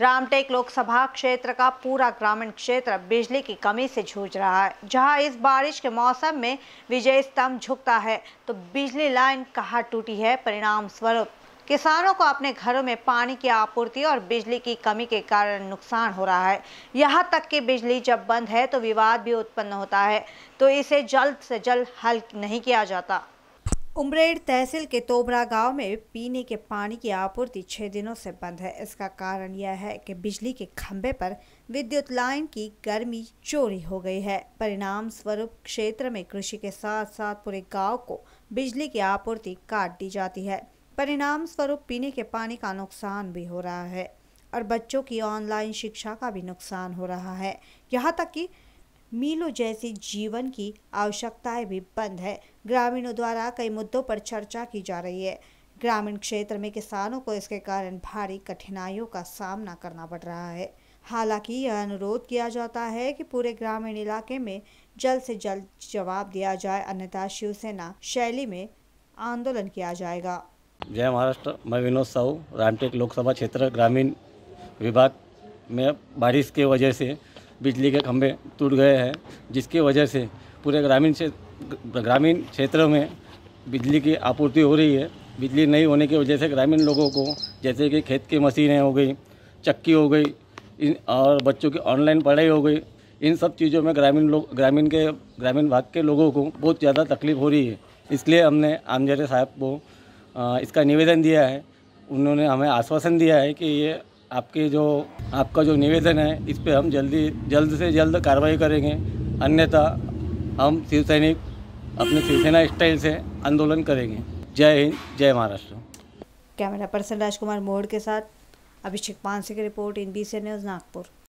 रामटेक लोकसभा क्षेत्र का पूरा ग्रामीण क्षेत्र बिजली की कमी से जूझ रहा है। जहाँ इस बारिश के मौसम में विजय स्तंभ झुकता है तो बिजली लाइन कहाँ टूटी है? परिणाम स्वरूप, किसानों को अपने घरों में पानी की आपूर्ति और बिजली की कमी के कारण नुकसान हो रहा है। यहाँ तक कि बिजली जब बंद है तो विवाद भी उत्पन्न होता है तो इसे जल्द से जल्द हल नहीं किया जाता। उमरेड तहसील के तोबरा गाँव में पीने के पानी की आपूर्ति छः दिनों से बंद है। इसका कारण यह है कि बिजली के खंभे पर विद्युत लाइन की गर्मी चोरी हो गई है। परिणाम स्वरूप क्षेत्र में कृषि के साथ साथ पूरे गाँव को बिजली की आपूर्ति काट दी जाती है। परिणाम स्वरूप पीने के पानी का नुकसान भी हो रहा है और बच्चों की ऑनलाइन शिक्षा का भी नुकसान हो रहा है। यहाँ तक कि मीलों जैसी जीवन की आवश्यकताएँ भी बंद है। ग्रामीणों द्वारा कई मुद्दों पर चर्चा की जा रही है। ग्रामीण क्षेत्र में किसानों को इसके कारण भारी कठिनाइयों का सामना करना पड़ रहा है। हालाँकि यह अनुरोध किया जाता है कि पूरे ग्रामीण इलाके में जल्द से जल्द जवाब दिया जाए। अन्यथा शिवसेना शैली में आंदोलन किया जाएगा। जय महाराष्ट्र, मैं विनोद साहू, रामटेक लोकसभा क्षेत्र ग्रामीण विभाग में बारिश के वजह से बिजली के खंभे टूट गए हैं, जिसकी वजह से पूरे ग्रामीण क्षेत्र ग्रामीण क्षेत्रों में बिजली की आपूर्ति हो रही है। बिजली नहीं होने की वजह से ग्रामीण लोगों को, जैसे कि खेत की मशीनें हो गई, चक्की हो गई, इन और बच्चों की ऑनलाइन पढ़ाई हो गई, इन सब चीज़ों में ग्रामीण लोग ग्रामीण के ग्रामीण भाग के लोगों को बहुत ज़्यादा तकलीफ़ हो रही है। इसलिए हमने आमजरे साहब को इसका निवेदन दिया है। उन्होंने हमें आश्वासन दिया है कि ये आपके जो, आपका जो निवेदन है, इस पर हम जल्दी, जल्द से जल्द कार्रवाई करेंगे। अन्यथा हम शिवसैनिक अपने शिवसेना स्टाइल से आंदोलन करेंगे। जय हिंद, जय महाराष्ट्र। कैमरा पर्सन राजकुमार मोड़ के साथ, अभिषेक पानसे की report in B news Nagpur.